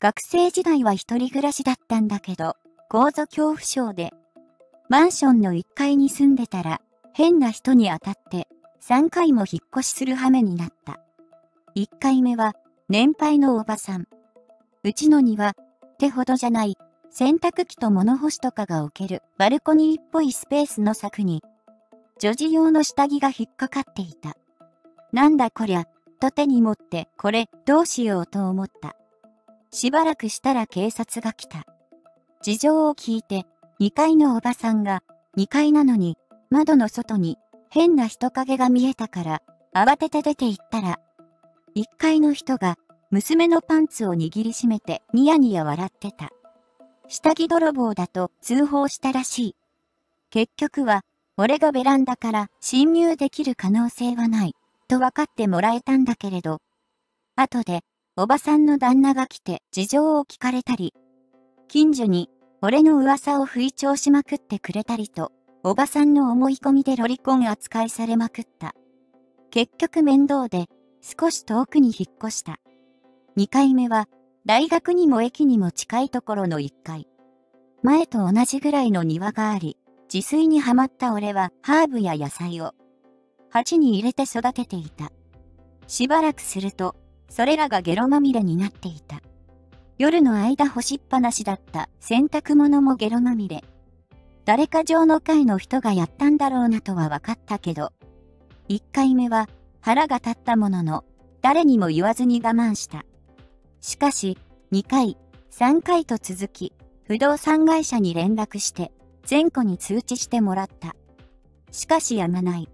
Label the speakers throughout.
Speaker 1: 学生時代は一人暮らしだったんだけど、高度恐怖症で、マンションの1階に住んでたら、変な人に当たって3回も引っ越しする羽目になった。1回目は年配のおばさん。うちの庭、手ほどじゃない、洗濯機と物干しとかが置けるバルコニーっぽいスペースの柵に、女児用の下着が引っかかっていた。なんだこりゃ、と手に持ってこれどうしようと思った。しばらくしたら警察が来た。事情を聞いて、2階のおばさんが、2階なのに、窓の外に変な人影が見えたから、慌てて出て行ったら、1階の人が娘のパンツを握りしめてニヤニヤ笑ってた。下着泥棒だと通報したらしい。結局は、俺がベランダから侵入できる可能性はない、と分かってもらえたんだけれど、後で、おばさんの旦那が来て事情を聞かれたり、近所に俺の噂を吹聴しまくってくれたりと、おばさんの思い込みでロリコン扱いされまくった。結局面倒で、少し遠くに引っ越した。2回目は、大学にも駅にも近いところの1階。前と同じぐらいの庭があり、自炊にはまった俺はハーブや野菜を鉢に入れて育てていた。しばらくすると、それらがゲロまみれになっていた。夜の間干しっぱなしだった洗濯物もゲロまみれ。誰か上の階の人がやったんだろうなとは分かったけど、1回目は腹が立ったものの、誰にも言わずに我慢した。しかし、2回、3回と続き、不動産会社に連絡して、全戸に通知してもらった。しかしやまない。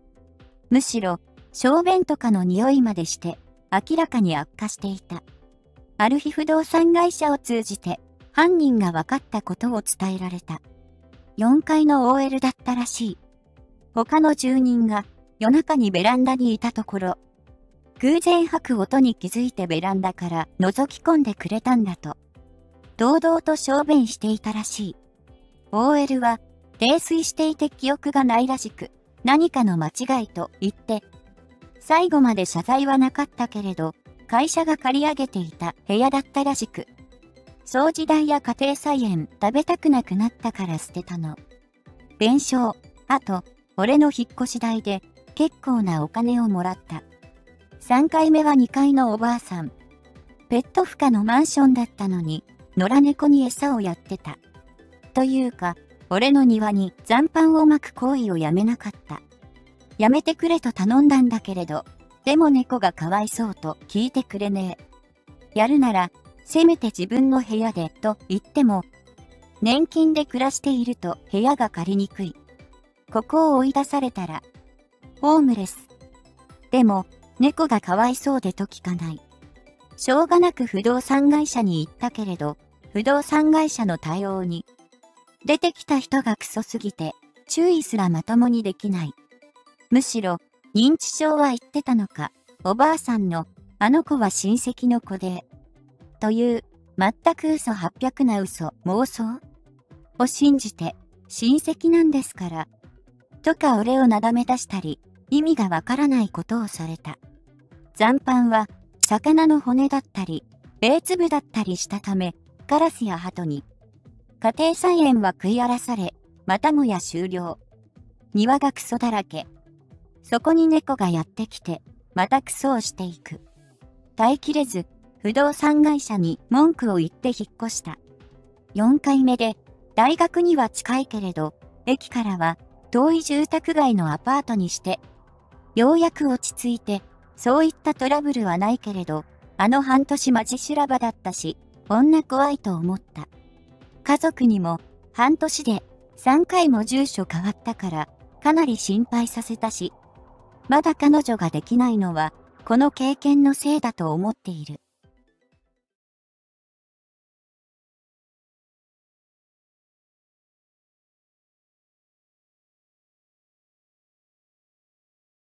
Speaker 1: むしろ、小便とかの匂いまでして、明らかに悪化していた。ある日不動産会社を通じて犯人が分かったことを伝えられた。4階の OL だったらしい。他の住人が夜中にベランダにいたところ、偶然吐く音に気づいてベランダから覗き込んでくれたんだと。堂々と小便していたらしい。OL は泥酔していて記憶がないらしく、何かの間違いと言って、最後まで謝罪はなかったけれど、会社が借り上げていた部屋だったらしく、掃除代や家庭菜園食べたくなくなったから捨てたの。弁償、あと、俺の引っ越し代で結構なお金をもらった。3回目は2階のおばあさん。ペット不可のマンションだったのに、野良猫に餌をやってた。というか、俺の庭に残飯を巻く行為をやめなかった。やめてくれと頼んだんだけれど、でも猫がかわいそうと聞いてくれねえ。やるなら、せめて自分の部屋でと言っても、年金で暮らしていると部屋が借りにくい。ここを追い出されたら、ホームレス。でも、猫がかわいそうでと聞かない。しょうがなく不動産会社に行ったけれど、不動産会社の対応に、出てきた人がクソすぎて、注意すらまともにできない。むしろ、認知症は言ってたのか、おばあさんの、あの子は親戚の子で、という、全く嘘800な嘘、妄想？を信じて、親戚なんですから、とか俺をなだめ出したり、意味がわからないことをされた。残飯は、魚の骨だったり、米粒だったりしたため、カラスや鳩に、家庭菜園は食い荒らされ、またもや終了。庭がクソだらけ。そこに猫がやってきて、またクソをしていく。耐えきれず、不動産会社に文句を言って引っ越した。4回目で、大学には近いけれど、駅からは遠い住宅街のアパートにして、ようやく落ち着いて、そういったトラブルはないけれど、あの半年マジ修羅場だったし、女怖いと思った。家族にも、半年で3回も住所変わったから、かなり心配させたし、まだ彼女ができないのは、この経験のせいだと思っている。